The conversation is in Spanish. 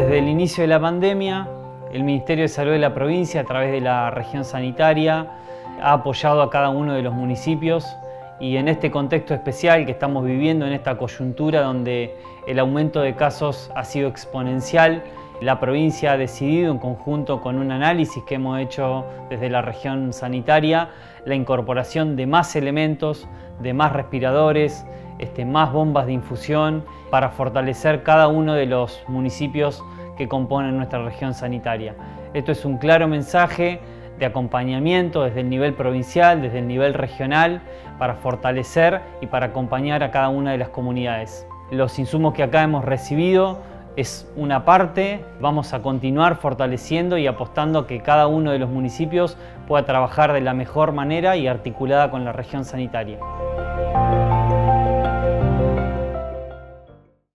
Desde el inicio de la pandemia, el Ministerio de Salud de la provincia, a través de la región sanitaria, ha apoyado a cada uno de los municipios. Y en este contexto especial que estamos viviendo, en esta coyuntura donde el aumento de casos ha sido exponencial, la provincia ha decidido, en conjunto con un análisis que hemos hecho desde la región sanitaria, la incorporación de más elementos, de más respiradores, este, más bombas de infusión para fortalecer cada uno de los municipios que componen nuestra región sanitaria. Esto es un claro mensaje de acompañamiento desde el nivel provincial, desde el nivel regional, para fortalecer y para acompañar a cada una de las comunidades. Los insumos que acá hemos recibido es una parte, vamos a continuar fortaleciendo y apostando a que cada uno de los municipios pueda trabajar de la mejor manera y articulada con la región sanitaria.